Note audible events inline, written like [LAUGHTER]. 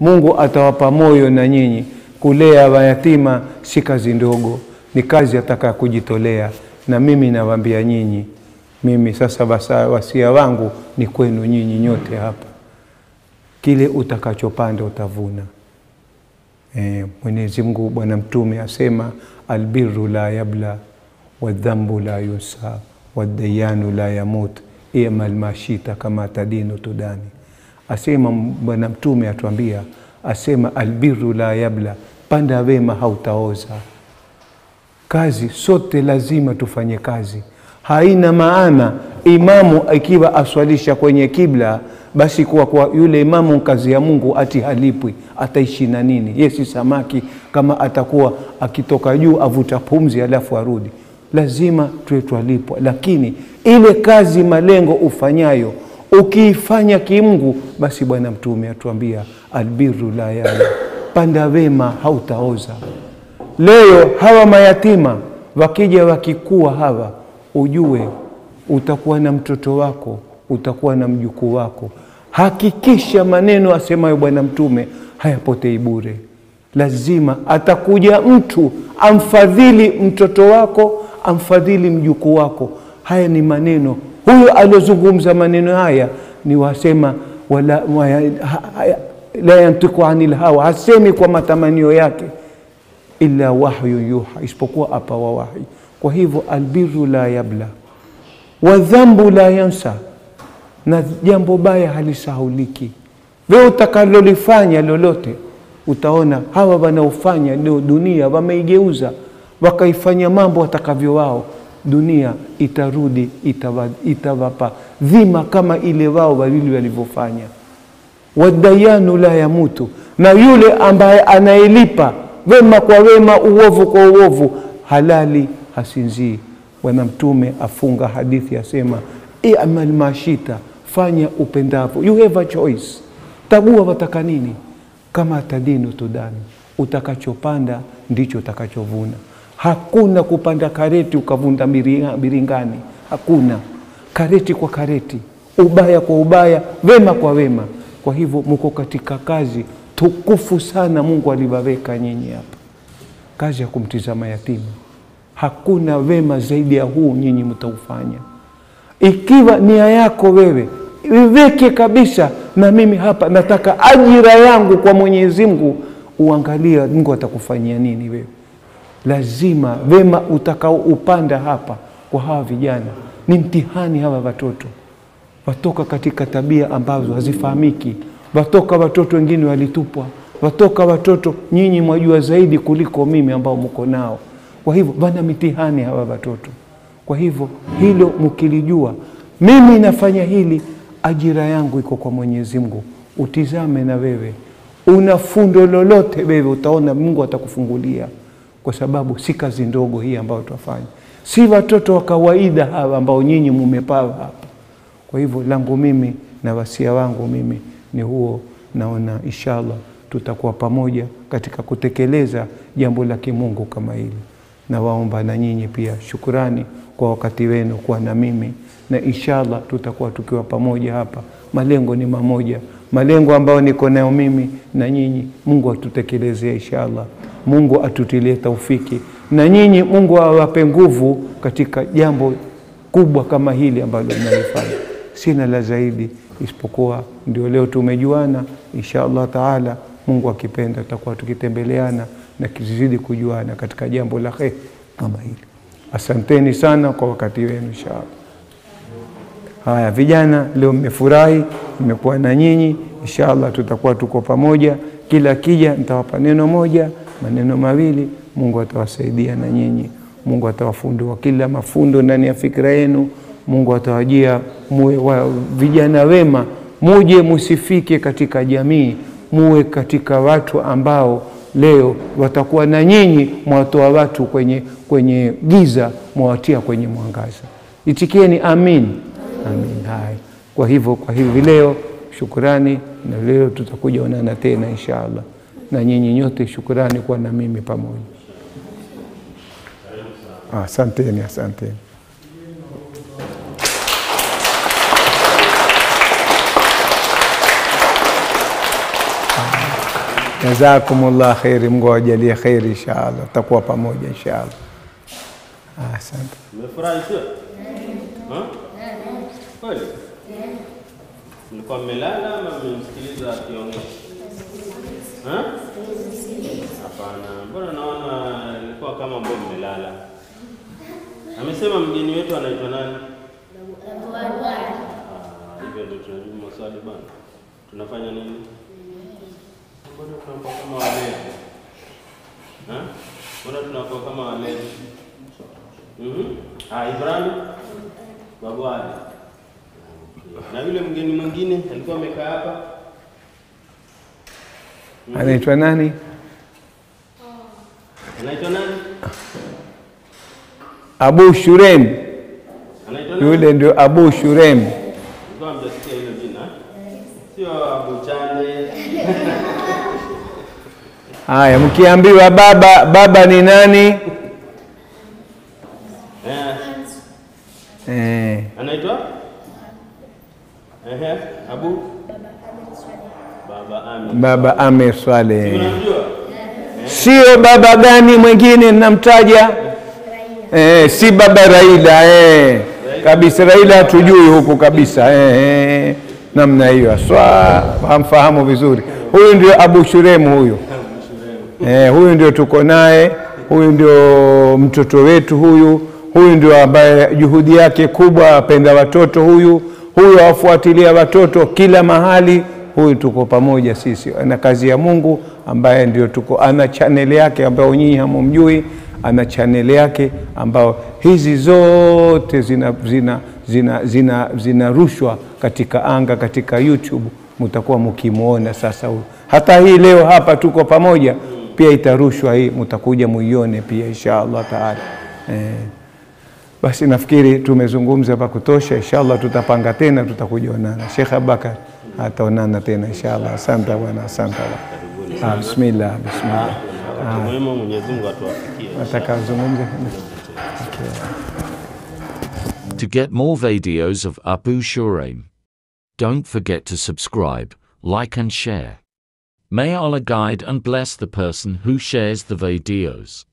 Mungu atawapa moyo na nyinyi. Kulea mayatima si kazi ndogo, ni kazi ataka kujitolea. Na mimi nawaambia nyinyi, mimi sasa basa, wasia wangu ni kwenu nyinyi nyote hapa, kile utakachopanda utavuna. E, Mwenyezi Mungu Bwana Mtume asema albiru la yabla wadhambu la yunsa wadayanu la yamut imal mashita kama tadinu tudani. Asema Bwana Mtume atuambia, asema albiru la yabla, panda wema hautaoza. Kazi sote lazima tufanye kazi. Haina maana imamu ikiwa aswalisha kwenye kibla basi kuwa kwa yule imamu kazi ya Mungu ati halipwi, ataishi na nini? Yesi samaki kama atakuwa akitoka juu avuta pumzi alafu arudi, lazima tuwe twalipwa. Lakini ile kazi malengo ufanyayo ukiifanya kimgu basi Bwana Mtume atuambia albiru la yana, panda wema hautaoza. Leo hawa mayatima wakija wakikuwa hawa, ujue utakuwa na mtoto wako, utakuwa na mjukuu wako. Hakikisha maneno asemayo Bwana Mtume hayapotei bure. Lazima atakuja mtu amfadhili mtoto wako, amfadhili mjukuu wako. Haya ni maneno, huyo aliozungumza maneno haya ni wasema wala, la yantiku ani hawa, hasemi kwa matamanio yake illa wahyu yuha, isipokuwa apawa wahi. Kwa hivyo albiru la yabla wadhambu la yansa, na jambo baya halisahuliki. Wewe utakalolifanya lolote, utaona hawa wanaofanya leo dunia wameigeuza wakaifanya mambo watakavyo wao, dunia itarudi itawa, itawapa dhima kama ile wao walili walivyofanya. Wadayanu la yamutu, na yule ambaye anayelipa wema kwa wema, uovu kwa uovu, halali hasinzii. Bwana Mtume afunga hadithi asema, imal mashita, fanya upendavyo, you have a choice. Tabua wataka nini, kama tadinu tudani, utakachopanda ndicho utakachovuna. Hakuna kupanda kareti ukavunda biringani, hakuna. Kareti kwa kareti, ubaya kwa ubaya, wema kwa wema. Kwa hivyo mko katika kazi tukufu sana Mungu aliwaweka nyinyi hapa, kazi ya kumtizama yatima. Hakuna wema zaidi ya huu nyinyi mtaufanya. Ikiwa nia yako wewe iweke kabisa, na mimi hapa nataka ajira yangu kwa Mwenyezi Mungu, uangalia Mungu atakufanyia nini wewe. Lazima wema utakao upanda hapa kwa hawa vijana ni mtihani. Hawa watoto watoka katika tabia ambazo hazifahamiki, watoka watoto wengine walitupwa, watoka watoto nyinyi mwajua zaidi kuliko mimi ambao mko nao. Kwa hivyo wana mitihani hawa watoto. Kwa hivyo hilo mkilijua, mimi nafanya hili, ajira yangu iko kwa Mwenyezi Mungu. Utizame na wewe una fundo lolote, wewe utaona Mungu atakufungulia, kwa sababu si kazi ndogo hii ambayo tunafanya, si watoto wa kawaida hawa ambao nyinyi mumepawa hapa. Kwa hivyo langu mimi na wasia wangu mimi ni huo, naona inshallah tutakuwa pamoja katika kutekeleza jambo la kimungu kama hili. Nawaomba na nyinyi pia shukurani kwa wakati wenu kuwa na mimi, na inshallah tutakuwa tukiwa pamoja hapa. Malengo ni mamoja, malengo ambayo niko nayo mimi na nyinyi. Mungu atutekelezea inshallah, Mungu atutilie taufiki, na nyinyi Mungu awape nguvu katika jambo kubwa kama hili ambalo mnalifanya. Sina la zaidi isipokuwa ndio leo tumejuana, insha Allah taala, Mungu akipenda tutakuwa tukitembeleana na kizidi kujuana katika jambo la kheri kama hili. Asanteni sana kwa wakati wenu inshallah. Haya vijana, leo mmefurahi, mmekuwa na nyinyi, inshallah tutakuwa tuko pamoja. Kila kija nitawapa neno moja, maneno mawili, Mungu atawasaidia na nyinyi. Mungu atawafundua kila mafundo ndani ya fikra yenu. Mungu atawajia muwe wa vijana wema, muje musifike katika jamii, muwe katika watu ambao leo watakuwa na nyinyi mwatoa watu kwenye, kwenye giza mwawatia kwenye mwangaza. Itikieni amin, amin. Haya, kwa hivyo kwa hivi leo shukurani, na leo tutakuja onana tena inshallah, na nyinyi nyote shukurani kuwa na mimi pamoja. Asanteni, asanteni. Jazakumullah kheri, Mungu awajalie insha Allah. tutakuwa pamoja inshallah. Asante. Kweli? Mlikuwa mmelala ama mmemsikiliza akiongea? Ha? Hapana, mbona naona ilikuwa kama mbona mmelala. Amesema mgeni wetu anaitwa nani? Ah, hivyo ndio tunajibu maswali. Tunafanya nini? Mbona tunakuwa kama walevi? Mbona tunakuwa kama walevi? Mhm. Ah, Ibrahim babu Ali. Na yule mgeni mwingine alikuwa amekaa hapa? Anaitwa nani? Anaitwa nani? Abu Shurem, yule ndio Abu Shurem. Nilikuwa hilo jina. Sio Abu Chande. [LAUGHS] Haya, mkiambiwa baba, baba ni nani? Eh, Eh? Ehe, Abu Baba Amir Swaleh. Unamjua? Sio baba gani mwingine namtaja? Eh, si baba Raila eh. Kabisa Raila hatujui huku kabisa eh, eh. Namna hiyo aswa hamfahamu vizuri. Huyu ndio Abu Shuremu huyu eh, huyu ndio tuko naye, huyu ndio mtoto wetu huyu, huyu ndio ambaye juhudi yake kubwa, apenda watoto huyu, huyu awafuatilia watoto kila mahali, huyu tuko pamoja sisi, ana kazi ya Mungu ambaye ndio tuko, ana chaneli yake ambayo nyinyi hamumjui, ana chaneli yake ambayo hizi zote zina zina zina zina zinarushwa katika anga katika YouTube, mutakuwa mukimwona. sasa huyu. Hata hii leo hapa tuko pamoja pia itarushwa hii, mutakuja muione pia insha Allah taala eh. Basi nafikiri tumezungumza pa kutosha, inshallah tutapanga tena, tutakuja onana. Sheikh Abubakar ataonana tena inshallah. Asante bwana, asante bwana. Ah, bismillah, bismillah. Mwenyezi Mungu atuwafikie. Nataka uzungumze To get more videos of Abu Shuraim, don't forget to subscribe, like and share. May Allah guide and bless the person who shares the videos.